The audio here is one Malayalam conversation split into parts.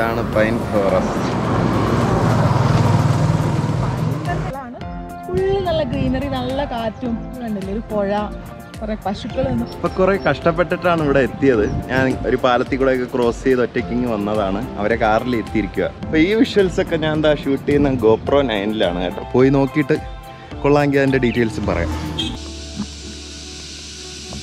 ഇതാണ് പൈൻ ഫോറസ്റ്റ്. നല്ല ഗ്രീനറി നല്ല കാറ്റും. കണ്ടില്ലേ ഒരു പുഴ കുറെ പശുക്കളൊന്നും. ഇപ്പൊ കുറെ കഷ്ടപ്പെട്ടിട്ടാണ് ഇവിടെ എത്തിയത്. ഞാൻ ഒരു പാലത്തിൽ കൂടെ ഒക്കെ ക്രോസ് ചെയ്ത് ഒറ്റയ്ക്കിങ് വന്നതാണ്. അവരെ കാറിൽ എത്തിയിരിക്കുക അപ്പൊ ഈ വിഷ്വൽസ് ഒക്കെ ഞാൻ എന്താ ഷൂട്ട് ചെയ്യുന്ന ഗോപ്രോ നയനിലാണ് കേട്ടോ. പോയി നോക്കിയിട്ട് കൊള്ളാമെങ്കിൽ അതിന്റെ ഡീറ്റെയിൽസും പറയാം.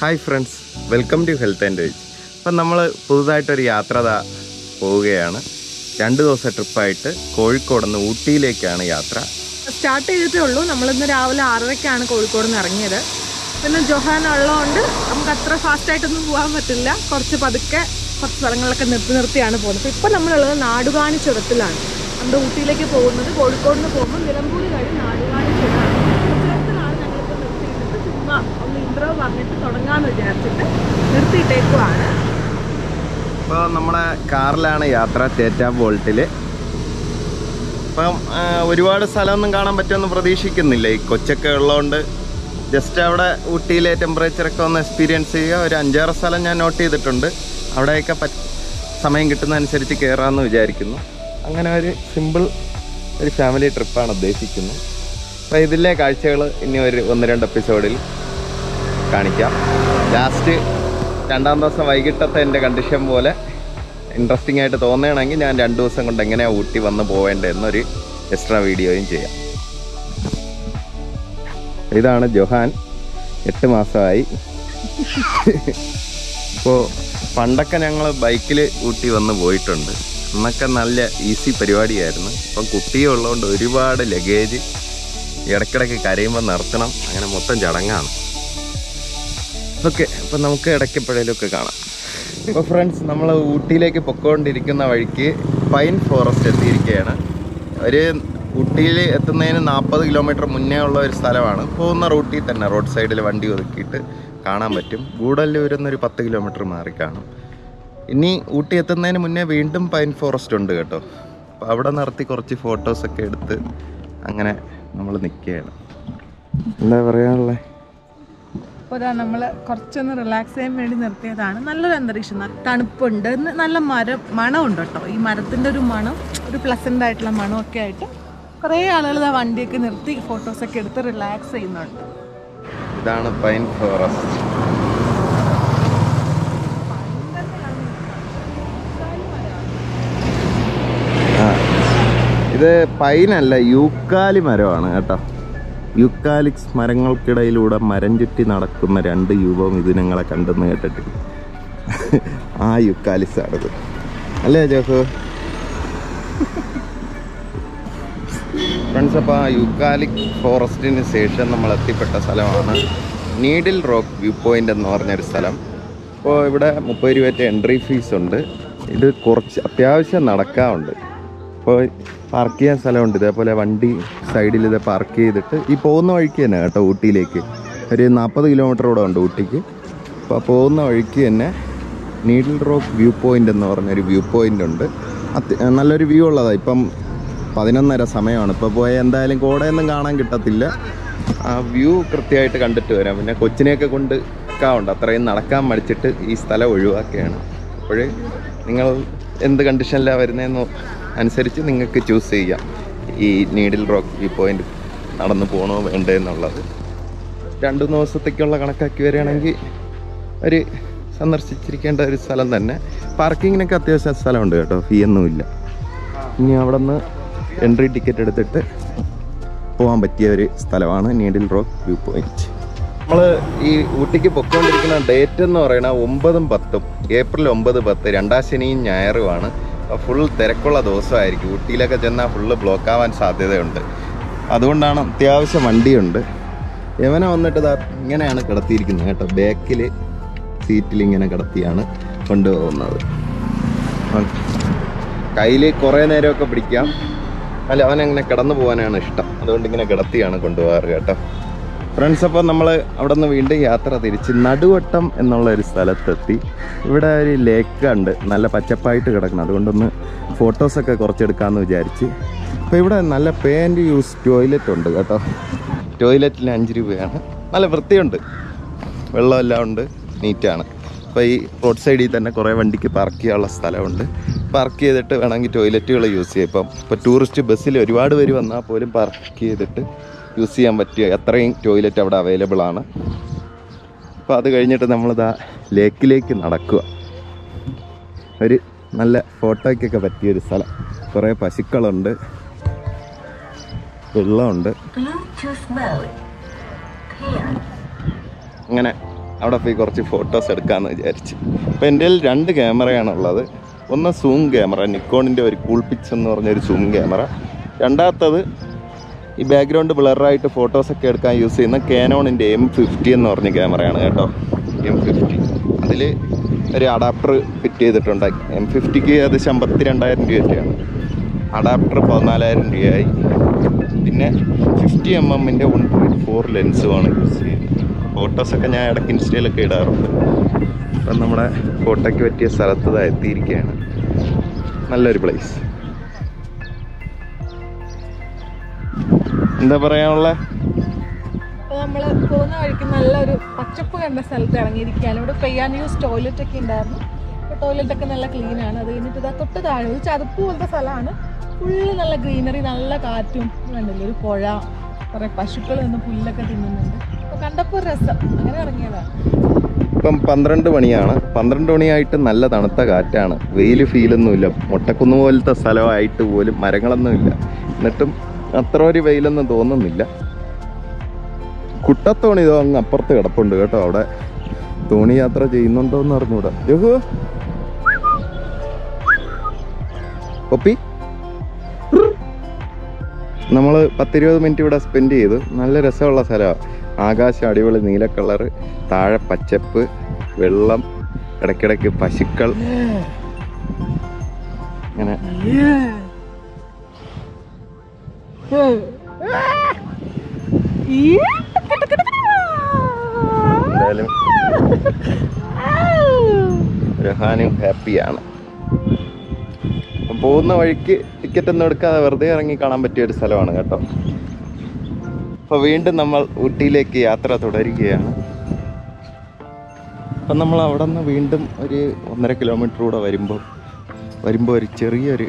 Hi friends welcome to health and veg appam നമ്മൾ പുതുതായിട്ടൊരു യാത്ര പോവുകയാണ്. രണ്ട് ദിവസത്തെ ട്രിപ്പായിട്ട് കോഴിക്കോട് നിന്ന് ഊട്ടിയിലേക്കാണ് യാത്ര. സ്റ്റാർട്ട് ചെയ്തിട്ടേ ഉള്ളൂ. നമ്മളിന്ന് രാവിലെ ആറരയ്ക്കാണ് കോഴിക്കോട് നിന്ന് ഇറങ്ങിയത്. പിന്നെ ജൊഹാൻ ഉള്ളതുകൊണ്ട് നമുക്ക് അത്ര ഫാസ്റ്റ് ആയിട്ടൊന്നും പോകാൻ പറ്റില്ല. കുറച്ച് പതുക്കെ കുറച്ച് സ്ഥലങ്ങളിലൊക്കെ നിർത്തി നിർത്തിയാണ് പോകുന്നത്. ഇപ്പം നമ്മളുള്ളത് നാടുകാണി ചുരത്തിലാണ്. നമ്മുടെ ഊട്ടിയിലേക്ക് പോകുന്നത്. കോഴിക്കോട് നിന്ന് പോകുമ്പോൾ നിലമ്പൂർ കഴിഞ്ഞ് നാടുകാണി ചുരമാണ്. ചുരത്തിലാണ് ഞങ്ങളിപ്പോൾ നിർത്തിയിട്ടിട്ട് ചുമ്മാ ഒന്ന് ഇൻട്രോ പറഞ്ഞിട്ട് തുടങ്ങാമെന്ന് വിചാരിച്ചിട്ട് നിർത്തിയിട്ടേക്കുവാണ്. ഇപ്പോൾ നമ്മുടെ കാറിലാണ് യാത്ര തേറ്റ വോൾട്ടിൽ ഇപ്പം ഒരുപാട് സ്ഥലമൊന്നും കാണാൻ പറ്റുമെന്ന് പ്രതീക്ഷിക്കുന്നില്ല. ഈ കൊച്ചൊക്കെ ഉള്ളതുകൊണ്ട് ജസ്റ്റ് അവിടെ ഊട്ടിയിലെ ടെമ്പറേച്ചറൊക്കെ ഒന്ന് എക്സ്പീരിയൻസ് ചെയ്യുക. ഒരു അഞ്ചാറ് സ്ഥലം ഞാൻ നോട്ട് ചെയ്തിട്ടുണ്ട്. അവിടെയൊക്കെ പ സമയം കിട്ടുന്നതനുസരിച്ച് കയറാമെന്ന് വിചാരിക്കുന്നു. അങ്ങനെ ഒരു സിമ്പിൾ ഒരു ഫാമിലി ട്രിപ്പാണ് ഉദ്ദേശിക്കുന്നത്. അപ്പോൾ ഇതിലെ കാഴ്ചകൾ ഇനി ഒരു ഒന്ന് രണ്ട് എപ്പിസോഡിൽ കാണിക്കാം. ലാസ്റ്റ് രണ്ടാം ദിവസം വൈകിട്ടത്തെ എന്റെ കണ്ടീഷൻ പോലെ ഇൻട്രസ്റ്റിംഗ് ആയിട്ട് തോന്നുകയാണെങ്കിൽ ഞാൻ രണ്ട് ദിവസം കൊണ്ട് എങ്ങനെയാണ് ഊട്ടി വന്ന് പോവേണ്ടതെന്നൊരു എക്സ്ട്രാ വീഡിയോയും ചെയ്യാം. ഇതാണ് ജൊഹാൻ. എട്ട് മാസമായി. ഇപ്പോൾ പണ്ടൊക്കെ ഞങ്ങൾ ബൈക്കിൽ ഊട്ടി വന്ന് പോയിട്ടുണ്ട്. അന്നൊക്കെ നല്ല ഈസി പരിപാടിയായിരുന്നു. ഇപ്പം കുട്ടിയും ഉള്ളതുകൊണ്ട് ഒരുപാട് ലഗേജ് ഇടയ്ക്കിടയ്ക്ക് കരയുമ്പോൾ നിർത്തണം. അങ്ങനെ മൊത്തം ചടങ്ങാണ്. ഓക്കെ അപ്പം നമുക്ക് ഇടയ്ക്ക് കാണാം. അപ്പോൾ ഫ്രണ്ട്സ് നമ്മൾ ഊട്ടിയിലേക്ക് പൊക്കോണ്ടിരിക്കുന്ന വഴിക്ക് പൈൻ ഫോറസ്റ്റ് എത്തിയിരിക്കുകയാണ് ഒരു ഊട്ടിയിൽ എത്തുന്നതിന് നാൽപ്പത് കിലോമീറ്റർ മുന്നേ ഉള്ള ഒരു സ്ഥലമാണ്. പോകുന്ന റൂട്ടിൽ തന്നെ റോഡ് സൈഡിൽ വണ്ടി ഒതുക്കിയിട്ട് കാണാൻ പറ്റും. ഗൂഡല്ലൂരിൽ നിന്നൊരു പത്ത് കിലോമീറ്റർ മാറി കാണും. ഇനി ഊട്ടി എത്തുന്നതിന് മുന്നേ വീണ്ടും പൈൻ ഫോറസ്റ്റ് ഉണ്ട് കേട്ടോ. അപ്പോൾ അവിടെ നിർത്തി കുറച്ച് ഫോട്ടോസൊക്കെ എടുത്ത് അങ്ങനെ നമ്മൾ നിൽക്കുകയാണ് എന്താ പറയാനുള്ളത് അപ്പോൾ ഇതാ നമ്മൾ കുറച്ചൊന്ന് റിലാക്സ് ചെയ്യാൻ വേണ്ടി നിർത്തിയതാണ്. നല്ലൊരു അന്തരീക്ഷം. തണുപ്പുണ്ട്. നല്ല മരം മണമുണ്ട് കേട്ടോ ഈ മരത്തിന്റെ ഒരു മണം ഒരു പ്ലസന്റ് ആയിട്ടുള്ള മണമൊക്കെ ആയിട്ട് കുറേ ആളുകൾ ഇതാ വണ്ടിയൊക്കെ നിർത്തി ഫോട്ടോസൊക്കെ എടുത്ത് റിലാക്സ് ചെയ്യുന്നുണ്ട്. ഇതാണ് പൈൻ ഫോറസ്റ്റ് ആ ഇത് പൈനല്ല യൂക്കാലി മരമാണ് കേട്ടോ. യൂക്കാലിക്സ് മരങ്ങൾക്കിടയിലൂടെ മരം ചുറ്റി നടക്കുന്ന രണ്ട് യുവം ഇതിനങ്ങളെ കണ്ടെന്ന് കേട്ടിട്ടില്ല. ആ യുക്കാലിക്സ് ആണത് അല്ലേ ജോഹു ഫ്രണ്ട്സ് അപ്പോൾ ആ യുക്കാലിക് ഫോറസ്റ്റിന് ശേഷം നമ്മൾ എത്തിപ്പെട്ട സ്ഥലമാണ് നീഡിൽ റോക്ക് വ്യൂ പോയിന്റ് എന്ന് പറഞ്ഞൊരു സ്ഥലം. അപ്പോൾ ഇവിടെ മുപ്പത് രൂപ എൻട്രി ഫീസ് ഉണ്ട് ഇത് കുറച്ച് അത്യാവശ്യം നടക്കാറുണ്ട് അപ്പോൾ പാർക്ക് ചെയ്യാൻ സ്ഥലമുണ്ട്. ഇതേപോലെ വണ്ടി സൈഡിൽ ഇത് പാർക്ക് ചെയ്തിട്ട് ഈ പോകുന്ന വഴിക്ക് തന്നെ കേട്ടോ ഊട്ടിയിലേക്ക്. ഒരു നാൽപ്പത് കിലോമീറ്റർ കൂടെ ഉണ്ട് ഊട്ടിക്ക്. അപ്പോൾ പോകുന്ന വഴിക്ക് തന്നെ നീഡിൽ റോക്ക് വ്യൂ പോയിന്റ് എന്ന് പറഞ്ഞൊരു വ്യൂ പോയിന്റ് ഉണ്ട്. അത് നല്ലൊരു വ്യൂ ഉള്ളതാണ് ഇപ്പം പതിനൊന്നര സമയമാണ്. ഇപ്പോൾ പോയ എന്തായാലും കോടയൊന്നും കാണാൻ കിട്ടത്തില്ല. ആ വ്യൂ കൃത്യമായിട്ട് കണ്ടിട്ട് വരാം. പിന്നെ കൊച്ചിനെയൊക്കെ കൊണ്ട് നിൽക്കാറുണ്ട് അത്രയും നടക്കാൻ മടിച്ചിട്ട് ഈ സ്ഥലം ഒഴിവാക്കുകയാണ് അപ്പോൾ നിങ്ങൾ എന്ത് കണ്ടീഷനിലാണ് വരുന്നതെന്ന് അനുസരിച്ച് നിങ്ങൾക്ക് ചൂസ് ചെയ്യാം. ഈ നീഡിൽ റോക്ക് വ്യൂ പോയിന്റ് നടന്നു പോകണോ വേണ്ടേ എന്നുള്ളത്. രണ്ട് മൂന്ന് ദിവസത്തേക്കുള്ള കണക്കാക്കി വരികയാണെങ്കിൽ ഒരു സന്ദർശിച്ചിരിക്കേണ്ട ഒരു സ്ഥലം തന്നെ. പാർക്കിങ്ങിനൊക്കെ അത്യാവശ്യം സ്ഥലമുണ്ട് കേട്ടോ ഫീ ഒന്നുമില്ല. ഇനി അവിടെ നിന്ന് എൻട്രി ടിക്കറ്റ് എടുത്തിട്ട് പോകാൻ പറ്റിയ ഒരു സ്ഥലമാണ് നീഡിൽ റോക്ക് വ്യൂ പോയിന്റ് നമ്മൾ ഈ ഊട്ടിക്ക് പൊക്കോണ്ടിരിക്കുന്ന ഡേറ്റ് എന്ന് പറയുന്നത് ഒമ്പതും പത്തും ഏപ്രിൽ ഒമ്പത് പത്ത് രണ്ടാം ശനിയും ഞായറുമാണ് ഫുൾ തിരക്കുള്ള ദിവസമായിരിക്കും. ഊട്ടിയിലൊക്കെ ചെന്നാൽ ഫുള്ള് ബ്ലോക്ക് ആവാൻ സാധ്യതയുണ്ട്. അതുകൊണ്ടാണ് അത്യാവശ്യം വണ്ടിയുണ്ട്. യവന വന്നിട്ട് ഇതാ ഇങ്ങനെയാണ് കിടത്തിയിരിക്കുന്നത് കേട്ടോ. ബാക്കിൽ സീറ്റിൽ ഇങ്ങനെ കിടത്തിയാണ് കൊണ്ടുപോകുന്നത്. കയ്യിൽ കുറേ നേരമൊക്കെ പിടിക്കാം. അല്ല അവനങ്ങനെ കിടന്നു പോകാനാണ് ഇഷ്ടം. അതുകൊണ്ട് ഇങ്ങനെ കിടത്തിയാണ് കൊണ്ടുപോകാറ് കേട്ടോ. ഫ്രണ്ട്സ് അപ്പോൾ നമ്മൾ അവിടെ നിന്ന് വീണ്ടും യാത്ര തിരിച്ച് നടുവട്ടം എന്നുള്ള ഒരു സ്ഥലത്തെത്തി. ഇവിടെ ഒരു ലേക്ക് ഉണ്ട്. നല്ല പച്ചപ്പായിട്ട് കിടക്കണം അതുകൊണ്ടൊന്ന് ഫോട്ടോസൊക്കെ കുറച്ചെടുക്കാമെന്ന് വിചാരിച്ച്. അപ്പോൾ ഇവിടെ നല്ല പേ യൂസ് ടോയ്ലറ്റ് ഉണ്ട് കേട്ടോ. ടോയ്ലറ്റിന് അഞ്ച് രൂപയാണ്. നല്ല വൃത്തിയുണ്ട്. വെള്ളമെല്ലാം ഉണ്ട്. നീറ്റാണ് അപ്പോൾ ഈ റോഡ് സൈഡിൽ തന്നെ കുറേ വണ്ടിക്ക് പാർക്ക് ചെയ്യാനുള്ള സ്ഥലമുണ്ട്. പാർക്ക് ചെയ്തിട്ട് വേണമെങ്കിൽ ടോയ്ലറ്റുകൾ യൂസ് ചെയ്യാം. ഇപ്പം ഇപ്പോൾ ടൂറിസ്റ്റ് ബസ്സിൽ ഒരുപാട് പേര് വന്നാൽ പോലും പാർക്ക് ചെയ്തിട്ട് യൂസ് ചെയ്യാൻ പറ്റിയ അത്രയും ടോയ്ലറ്റ് അവിടെ അവൈലബിൾ ആണ്. അപ്പോൾ അത് കഴിഞ്ഞിട്ട് നമ്മളിതാ ലേക്കിലേക്ക് നടക്കുക. ഒരു നല്ല ഫോട്ടോയ്ക്കൊക്കെ പറ്റിയൊരു സ്ഥലം. കുറേ പശുക്കളുണ്ട്. വെള്ളമുണ്ട്. അങ്ങനെ അവിടെ പോയി കുറച്ച് ഫോട്ടോസ് എടുക്കാമെന്ന് വിചാരിച്ച്. അപ്പോൾ എന്റെ കയ്യിൽ രണ്ട് ക്യാമറയാണുള്ളത് ഒന്ന് സൂം ക്യാമറ നിക്കോണിന്റെ ഒരു കൂൾ പിക്സ് എന്ന് പറഞ്ഞൊരു സൂം ക്യാമറ. രണ്ടാമത്തത് ഈ ബാക്ക്ഗ്രൗണ്ട് ബ്ലറായിട്ട് ഫോട്ടോസൊക്കെ എടുക്കാൻ യൂസ് ചെയ്യുന്ന കാനോണിന്റെ എം ഫിഫ്റ്റി എന്ന് പറഞ്ഞ ക്യാമറയാണ് കേട്ടോ. എം ഫിഫ്റ്റി അതിൽ ഒരു അഡാപ്റ്റർ ഫിറ്റ് ചെയ്തിട്ടുണ്ട്. എം ഫിഫ്റ്റിക്ക് ഏകദേശം അമ്പത്തി രണ്ടായിരം രൂപയൊക്കെയാണ് അഡാപ്റ്റർ പതിനാലായിരം രൂപയായി. പിന്നെ ഫിഫ്റ്റി എം എമ്മിന്റെ വൺ പോയിന്റ് ഫോർ ലെൻസുമാണ് യൂസ് ചെയ്യുന്നത്. ഫോട്ടോസൊക്കെ ഞാൻ ഇടയ്ക്ക് ഇൻസ്റ്റയിലൊക്കെ ഇടാറുണ്ട്. അപ്പം നമ്മുടെ ഫോട്ടോയ്ക്ക് പറ്റിയ സ്ഥലത്ത് എത്തിയിരിക്കുകയാണ്. നല്ലൊരു പ്ലേസ് എന്താ പറയാനുള്ള? അപ്പോൾ നമ്മൾ പോകുന്ന വഴിക്ക് നല്ലൊരു പച്ചപ്പ് കണ്ട സ്ഥലത്ത് ഇറങ്ങിയിരിക്കുകയാണ്. ഇവിടെ പെയ്യാൻ ടോയ്ലറ്റ് ഒക്കെ ഉണ്ടായിരുന്നു. അപ്പോൾ ടോയ്ലറ്റ് ഒക്കെ നല്ല ക്ലീൻ ആണ്. അത് കഴിഞ്ഞിട്ട് ഇതാ തൊട്ട് താഴെ ഒരു ചതുപ്പ് പോലത്തെ സ്ഥലമാണ്. ഫുള്ള് നല്ല ഗ്രീനറി നല്ല കാറ്റും കണ്ടില്ലേ? ഒരു പുഴ കുറേ പശുക്കൾ നിന്ന് പുല്ലൊക്കെ തിന്നുന്നുണ്ട്. അപ്പോൾ കണ്ടപ്പോൾ രസം. അങ്ങനെ ഇറങ്ങിയതാണ് ഇപ്പം പന്ത്രണ്ട് മണിയാണ്. പന്ത്രണ്ട് മണിയായിട്ട് നല്ല തണുത്ത കാറ്റാണ്. വെയിൽ ഫീലൊന്നുമില്ല മുട്ടക്കുന്ന് പോലത്തെ സ്ഥലമായിട്ട് പോലും മരങ്ങളൊന്നുമില്ല. എന്നിട്ടും അത്ര ഒരു വെയിലൊന്നും തോന്നുന്നില്ല. കുട്ടത്തോണി ഇതോ അങ്ങ് അപ്പുറത്ത് കിടപ്പുണ്ട് കേട്ടോ അവിടെ. തോണി യാത്ര ചെയ്യുന്നുണ്ടോ എന്ന് അറിഞ്ഞൂടാ. ജഹു ഒപ്പി. നമ്മൾ പത്തിരുപത് മിനിറ്റ് ഇവിടെ സ്പെൻഡ് ചെയ്തു. നല്ല രസമുള്ള സ്ഥലമാണ് ആകാശം അടിപൊളി നീല കളറ് താഴെ പച്ചപ്പ് വെള്ളം ഇടയ്ക്കിടയ്ക്ക് പശുക്കൾ. അങ്ങനെ. എന്തായാലും രഹാനും ഹാപ്പിയാണ്. പോകുന്ന വഴിക്ക് ടിക്കറ്റ് ഒന്നും എടുക്കാതെ വെറുതെ ഇറങ്ങി കാണാൻ പറ്റിയ ഒരു സ്ഥലമാണ് കേട്ടോ. അപ്പോൾ വീണ്ടും നമ്മൾ ഊട്ടിയിലേക്ക് യാത്ര തുടരുകയാണ്. അപ്പം നമ്മൾ അവിടെ നിന്ന് വീണ്ടും ഒരു ഒന്നര കിലോമീറ്റർ കൂടെ വരുമ്പോൾ വരുമ്പോൾ ഒരു ചെറിയൊരു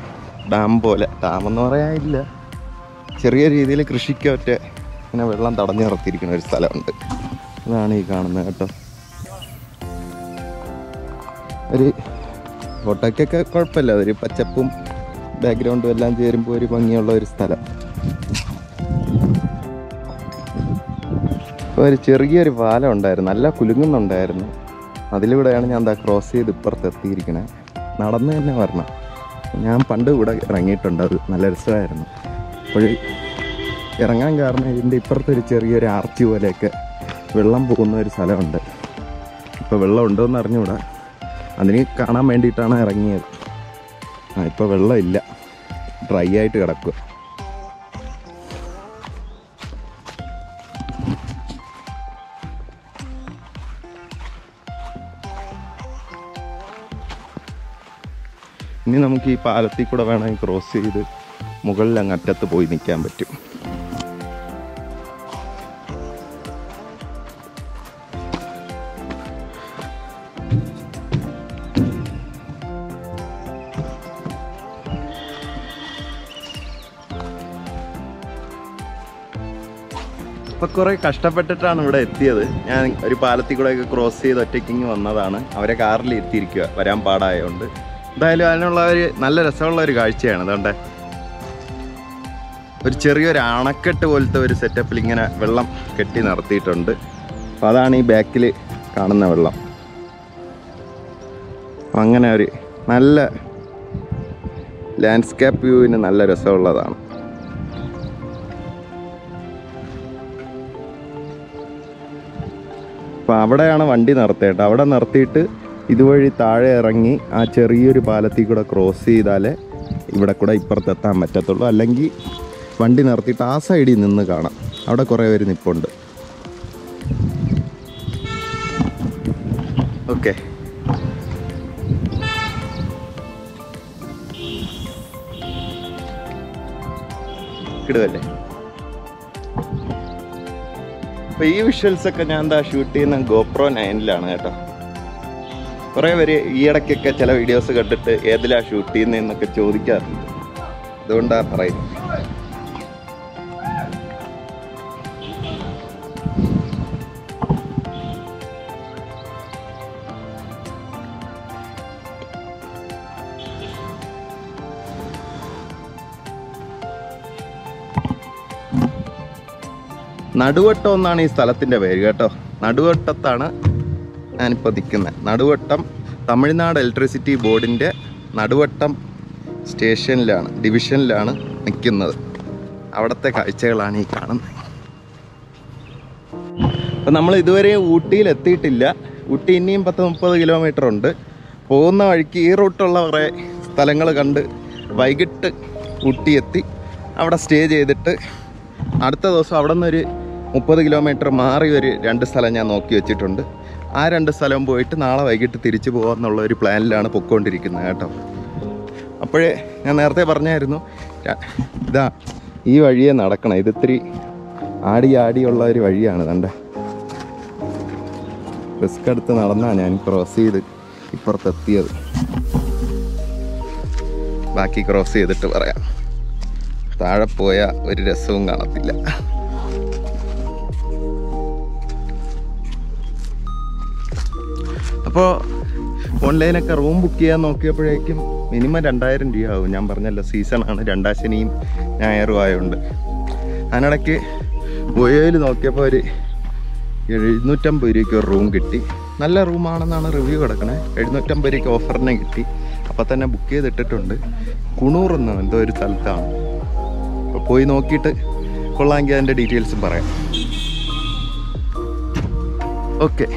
ഡാം പോലെ ഡാം എന്ന് പറയാനില്ല. ചെറിയ രീതിയിൽ കൃഷിക്ക് ഒറ്റ ഇങ്ങനെ വെള്ളം തടഞ്ഞു നിർത്തിയിരിക്കുന്ന ഒരു സ്ഥലമുണ്ട്. അതാണ് ഈ കാണുന്നത് കേട്ടോ. ഒരു ഫോട്ടോയ്ക്കൊക്കെ കുഴപ്പമില്ല. ഒരു പച്ചപ്പും ബാക്ക്ഗ്രൗണ്ടും എല്ലാം ചേരുമ്പോൾ ഒരു ഭംഗിയുള്ള ഒരു സ്ഥലം. ഒരു ചെറിയൊരു പാലം ഉണ്ടായിരുന്നു. നല്ല കുലുങ്ങുന്നുണ്ടായിരുന്നു. അതിലൂടെയാണ് ഞാൻ എന്താ ക്രോസ് ചെയ്ത് ഇപ്പുറത്ത് എത്തിയിരിക്കണേ. നടന്ന് തന്നെ വരണം. ഞാൻ പണ്ട് ഇവിടെ ഇറങ്ങിയിട്ടുണ്ട്. അത് നല്ല രസമായിരുന്നു. അപ്പോൾ ഇറങ്ങാൻ കാരണം ഇതിന്റെ ഇപ്പുറത്തൊരു ചെറിയൊരു ആർച്ച് പോലെയൊക്കെ വെള്ളം പോകുന്ന ഒരു സ്ഥലമുണ്ട്. ഇപ്പോൾ വെള്ളം ഉണ്ടോ എന്ന് അറിഞ്ഞുകൂടാ അതിന് കാണാൻ വേണ്ടിയിട്ടാണ് ഇറങ്ങിയത്. ആ ഇപ്പോൾ വെള്ളമില്ല. ഡ്രൈ ആയിട്ട് കിടക്കുക. ഇനി നമുക്ക് ഈ പാലത്തിൽ കൂടെ വേണമെങ്കിൽ ക്രോസ് ചെയ്ത് മുകളിൽ അങ്ങ് അറ്റത്ത് പോയി നിൽക്കാൻ പറ്റും. ഇപ്പം കുറേ കഷ്ടപ്പെട്ടിട്ടാണ് ഇവിടെ എത്തിയത്. ഞാൻ ഒരു പാലത്തിൽ കൂടെ ഒക്കെ ക്രോസ് ചെയ്ത് ഒറ്റയ്ക്കിങ് വന്നതാണ്. അവരെ കാറിൽ എത്തിയിരിക്കുക വരാൻ പാടായതുകൊണ്ട് എന്തായാലും അതിനുള്ള ഒരു നല്ല രസമുള്ള ഒരു കാഴ്ചയാണ് അതുകൊണ്ട് ഒരു ചെറിയൊരു അണക്കെട്ട് പോലത്തെ ഒരു സെറ്റപ്പിൽ ഇങ്ങനെ വെള്ളം കെട്ടി നിർത്തിയിട്ടുണ്ട് അപ്പോൾ അതാണ് ഈ ബാക്കിൽ കാണുന്ന വെള്ളം. അങ്ങനെ ഒരു നല്ല ലാൻഡ്സ്കേപ്പ് വ്യൂവിന് നല്ല രസമുള്ളതാണ്. അപ്പോൾ അവിടെയാണ് വണ്ടി നിർത്തേട്ടോ അവിടെ നിർത്തിയിട്ട് ഇതുവഴി താഴെ ഇറങ്ങി ആ ചെറിയൊരു പാലത്തിൽ കൂടെ ക്രോസ് ചെയ്താലേ ഇവിടെ കൂടെ ഇപ്പുറത്തെത്താൻ പറ്റത്തുള്ളൂ. അല്ലെങ്കിൽ വണ്ടി നിർത്തിയിട്ട് ആ സൈഡിൽ നിന്ന് കാണാം. അവിടെ കുറേ പേര് നിപ്പുണ്ട്. ഓക്കെ. കിടുവല്ലേ? അപ്പൊ ഈ വിഷ്വൽസ് ഒക്കെ ഞാൻ എന്താ ഷൂട്ട് ചെയ്യുന്ന ഗോപ്രോ നയനിലാണ് കേട്ടോ. കുറേ പേര് ഈ ഇടയ്ക്കൊക്കെ ചില വീഡിയോസ് കണ്ടിട്ട് ഏതിലാ ഷൂട്ട് ചെയ്യുന്നതെന്നൊക്കെ ചോദിക്കാറുണ്ട്. അതുകൊണ്ടാണ് പറയുന്നത്. നടുവട്ടം എന്നാണ് ഈ സ്ഥലത്തിന്റെ പേര് കേട്ടോ. നടുവട്ടത്താണ് ഞാനിപ്പോൾ നിൽക്കുന്നത്. നടുവട്ടം തമിഴ്നാട് ഇലക്ട്രിസിറ്റി ബോർഡിന്റെ നടുവട്ടം സ്റ്റേഷനിലാണ് ഡിവിഷനിലാണ് നിൽക്കുന്നത്. അവിടുത്തെ കാഴ്ചകളാണ് ഈ കാണുന്നത്. അപ്പം നമ്മൾ ഇതുവരെ ഊട്ടിയിൽ എത്തിയിട്ടില്ല. ഊട്ടി ഇനിയും പത്ത് മുപ്പത് കിലോമീറ്റർ ഉണ്ട്. പോകുന്ന വഴിക്ക് ഈ റൂട്ടുള്ള കുറേ സ്ഥലങ്ങൾ കണ്ട് വൈകിട്ട് ഊട്ടി എത്തി അവിടെ സ്റ്റേ ചെയ്തിട്ട് അടുത്ത ദിവസം അവിടെ നിന്നൊരു മുപ്പത് കിലോമീറ്റർ മാറി ഒരു രണ്ട് സ്ഥലം ഞാൻ നോക്കി വെച്ചിട്ടുണ്ട്. ആ രണ്ട് സ്ഥലം പോയിട്ട് നാളെ വൈകിട്ട് തിരിച്ചു പോകാമെന്നുള്ള ഒരു പ്ലാനിലാണ് പൊയ്ക്കൊണ്ടിരിക്കുന്നത് കേട്ടോ. അപ്പോഴേ ഞാൻ നേരത്തെ പറഞ്ഞായിരുന്നു ഇതാ ഈ വഴിയെ നടക്കണം. ഇത് ഇത്തിരി ആടി ആടിയുള്ള ഒരു വഴിയാണ് തന്റെ റിസ്ക് എടുത്ത് നടന്നാണ് ഞാൻ ക്രോസ് ചെയ്ത് ഇപ്പുറത്തെത്തിയത്. ബാക്കി ക്രോസ് ചെയ്തിട്ട് പറയാം. താഴെ പോയ ഒരു രസവും കാണത്തില്ല. അപ്പോൾ ഓൺലൈനൊക്കെ റൂം ബുക്ക് ചെയ്യാൻ നോക്കിയപ്പോഴേക്കും മിനിമം രണ്ടായിരം രൂപയാവും. ഞാൻ പറഞ്ഞല്ലോ സീസണാണ് രണ്ടാം ശനിയും ഞായറും ആയതുകൊണ്ട് അതിനിടയ്ക്ക് ഒയോയിൽ നോക്കിയപ്പോൾ ഒരു എഴുന്നൂറ്റമ്പത് രൂപയ്ക്ക് ഒരു റൂം കിട്ടി. നല്ല റൂമാണെന്നാണ് റിവ്യൂ കിടക്കണേ. എഴുന്നൂറ്റമ്പത് രൂപയ്ക്ക് ഓഫറിനെ കിട്ടി. അപ്പം തന്നെ ബുക്ക് ചെയ്തിട്ടിട്ടുണ്ട്. കുണൂർ എന്ന് എന്തോ ഒരു സ്ഥലത്താണ്. അപ്പോൾ പോയി നോക്കിയിട്ട് കൊള്ളാമെങ്കിൽ അതിന്റെ ഡീറ്റെയിൽസും പറയാം. ഓക്കെ